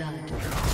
blood.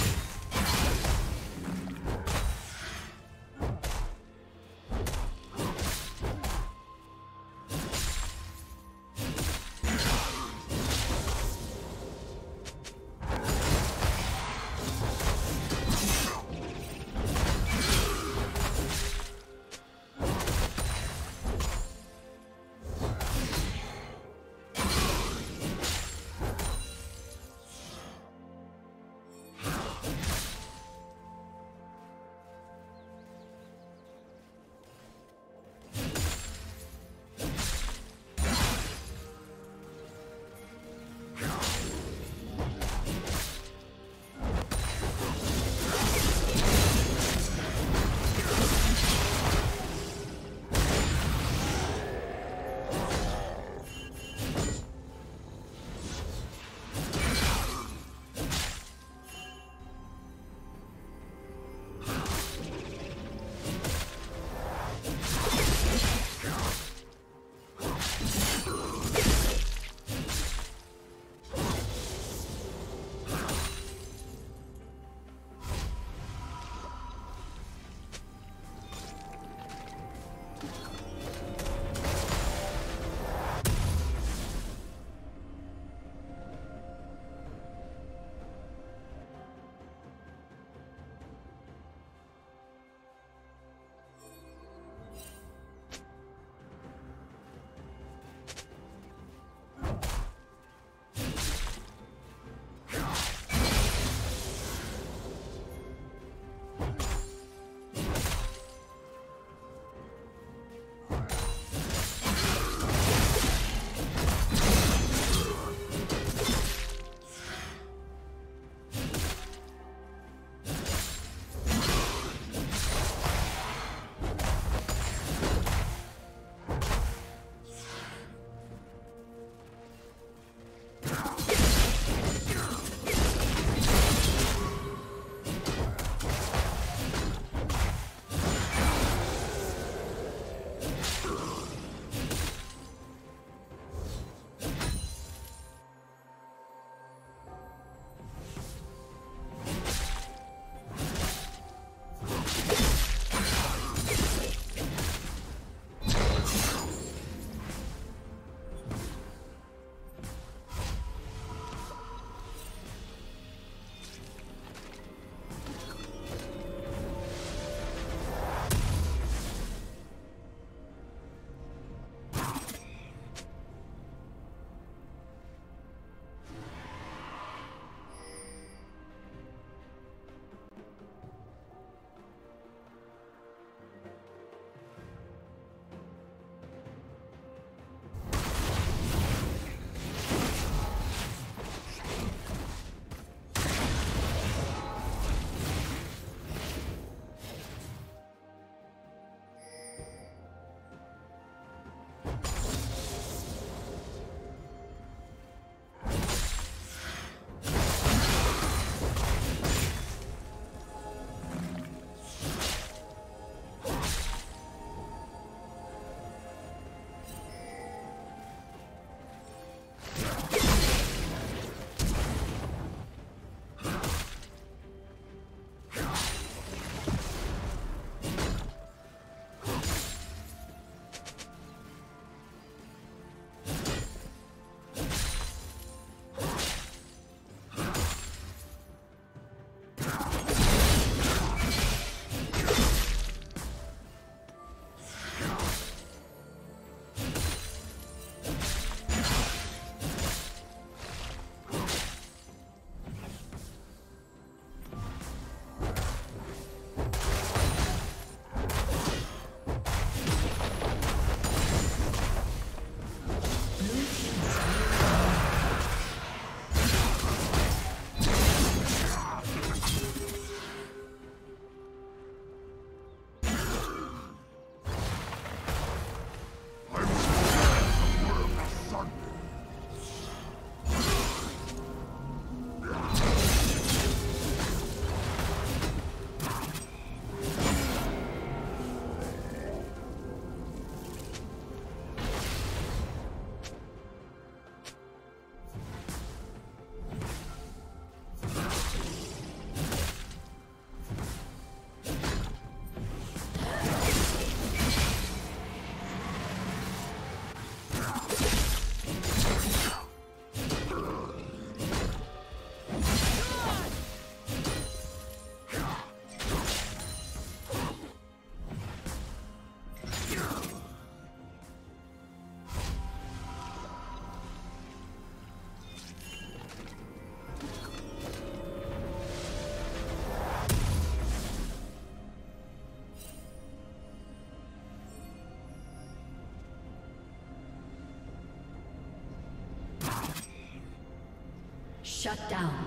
Shut down.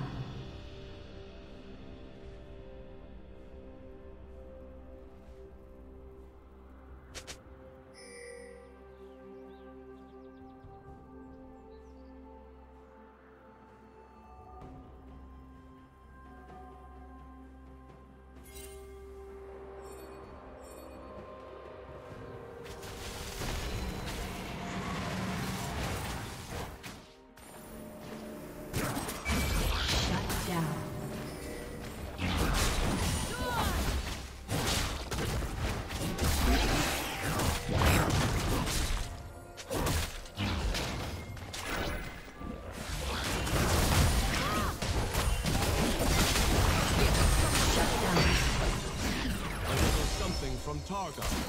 Double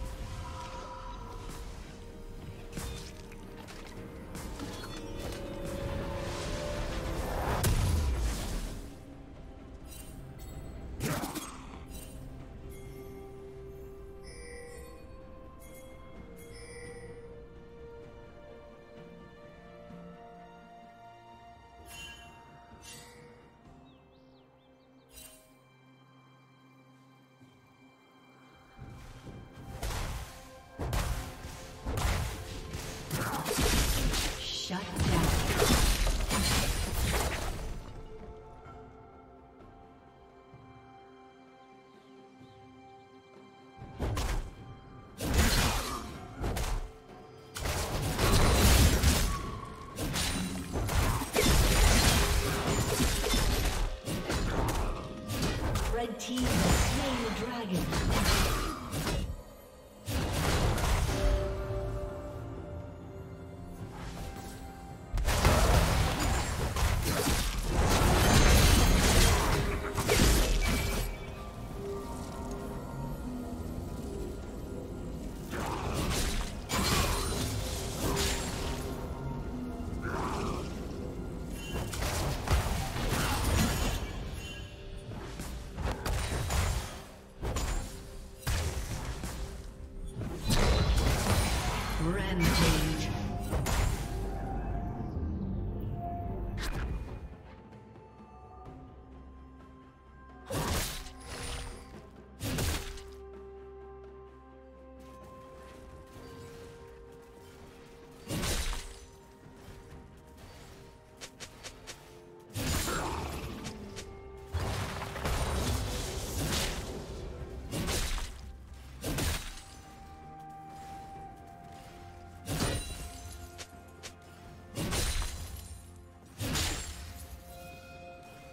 Shut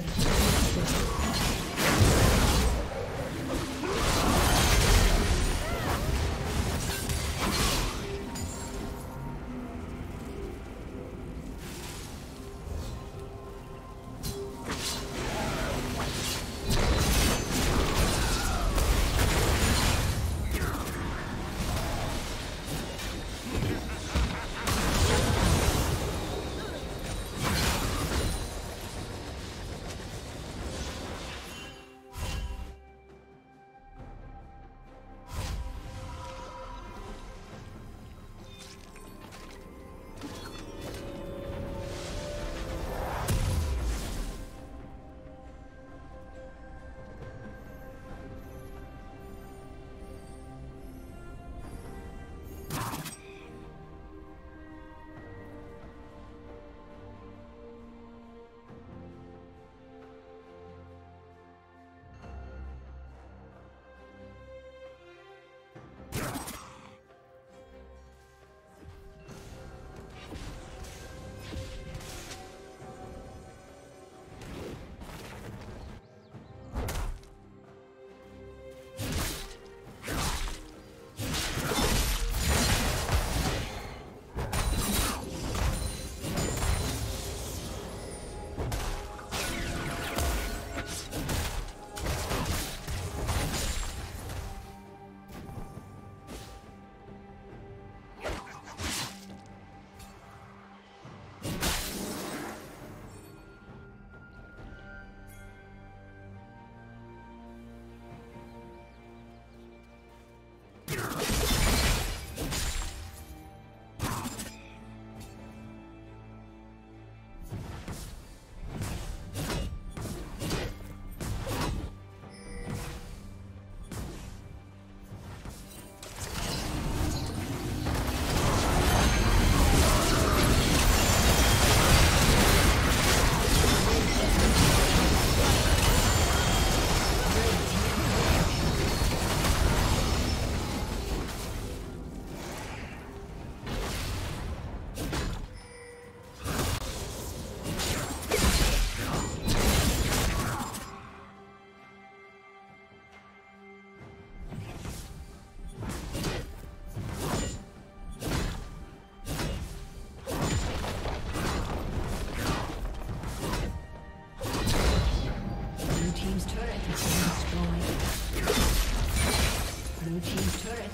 turret.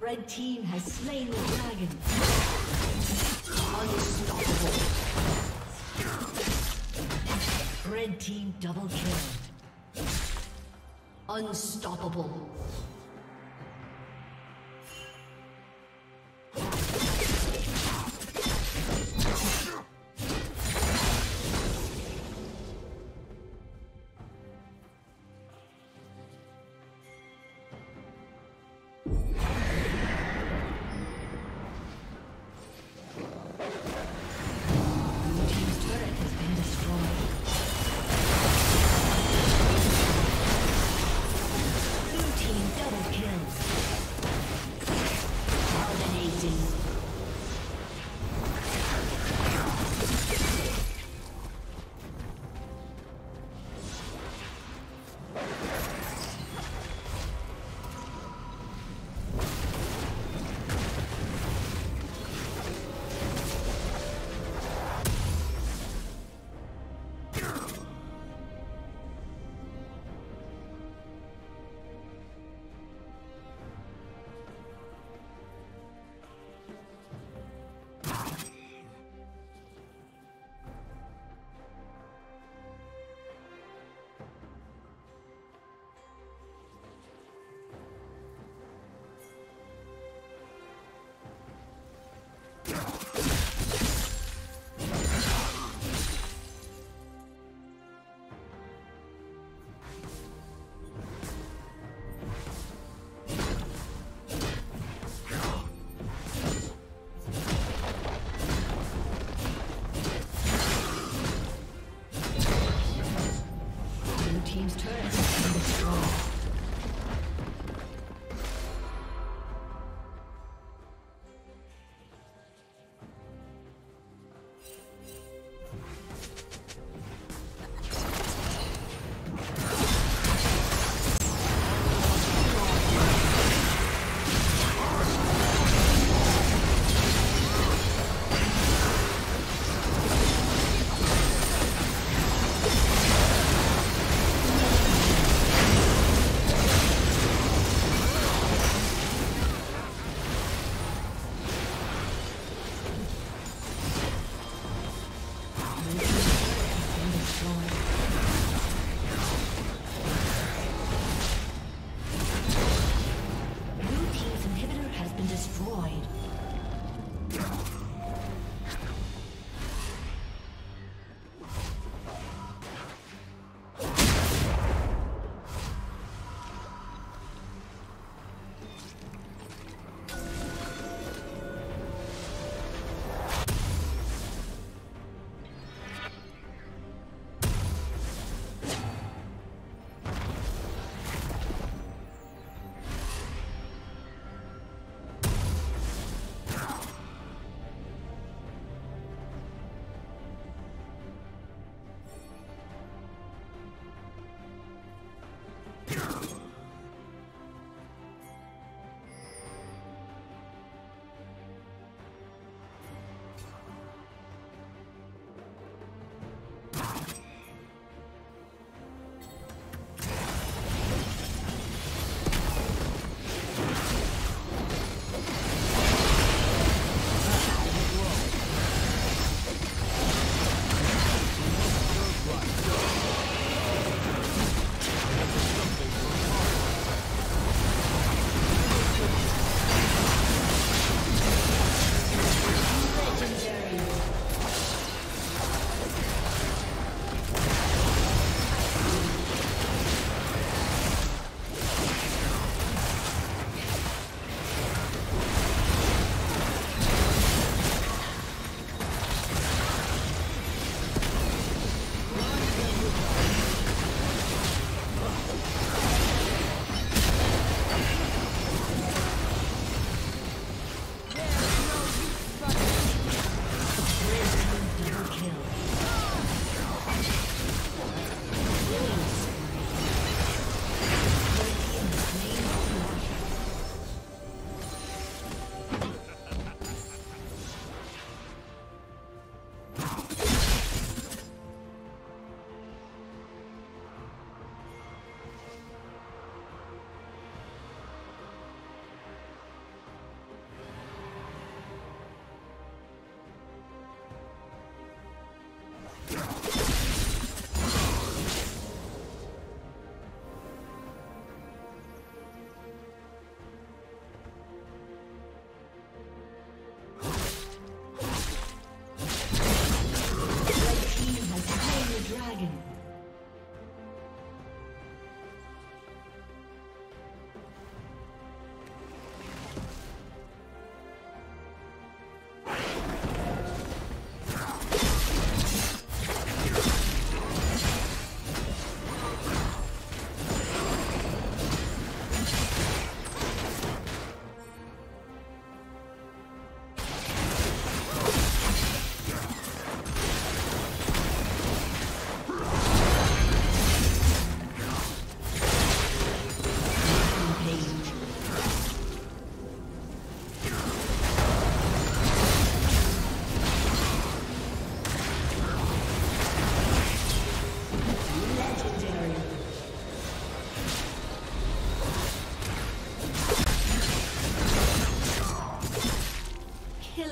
Red team has slain the dragon. Unstoppable. Red team double kill. Unstoppable.